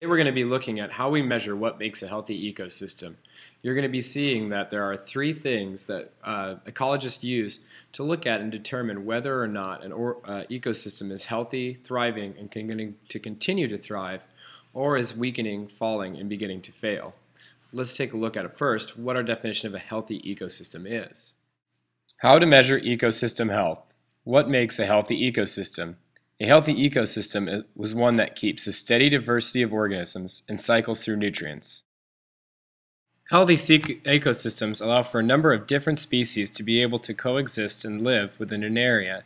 Today we're going to be looking at how we measure what makes a healthy ecosystem. You're going to be seeing that there are three things that uh, ecologists use to look at and determine whether or not an or, uh, ecosystem is healthy, thriving, and can, to continue to thrive, or is weakening, falling, and beginning to fail. Let's take a look at it first, what our definition of a healthy ecosystem is. How to measure ecosystem health. What makes a healthy ecosystem? A healthy ecosystem was one that keeps a steady diversity of organisms and cycles through nutrients. Healthy ecosystems allow for a number of different species to be able to coexist and live within an area.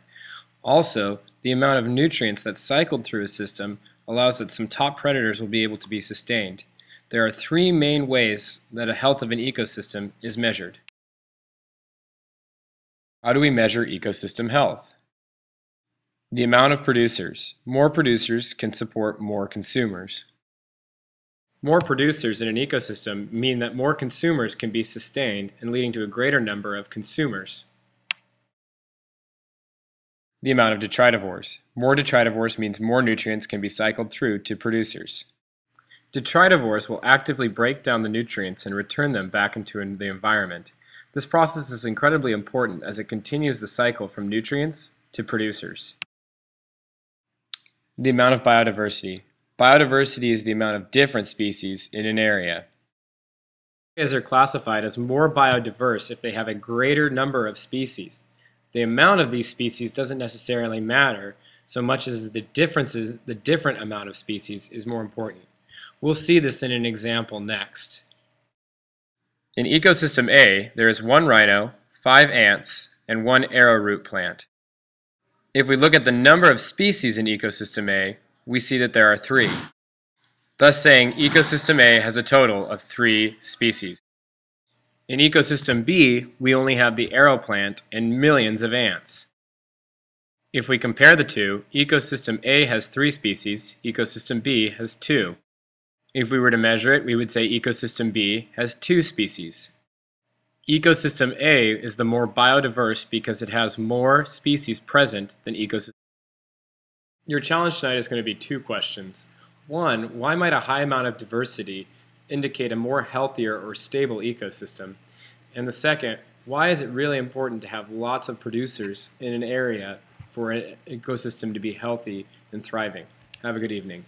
Also, the amount of nutrients that cycled through a system allows that some top predators will be able to be sustained. There are three main ways that a health of an ecosystem is measured. How do we measure ecosystem health? The amount of producers. More producers can support more consumers. More producers in an ecosystem mean that more consumers can be sustained and leading to a greater number of consumers. The amount of detritivores. More detritivores means more nutrients can be cycled through to producers. Detritivores will actively break down the nutrients and return them back into the environment. This process is incredibly important as it continues the cycle from nutrients to producers. The amount of biodiversity. Biodiversity is the amount of different species in an area. Areas are classified as more biodiverse if they have a greater number of species. The amount of these species doesn't necessarily matter so much as the differences, the different amount of species is more important. We'll see this in an example next. In ecosystem A, there is one rhino, five ants, and one arrowroot plant. If we look at the number of species in ecosystem A, we see that there are three, thus saying ecosystem A has a total of three species. In ecosystem B, we only have the arrow plant and millions of ants. If we compare the two, ecosystem A has three species, ecosystem B has two. If we were to measure it, we would say ecosystem B has two species. Ecosystem A is the more biodiverse because it has more species present than ecosystem. Your challenge tonight is going to be two questions. One, why might a high amount of diversity indicate a more healthier or stable ecosystem? And the second, why is it really important to have lots of producers in an area for an ecosystem to be healthy and thriving? Have a good evening.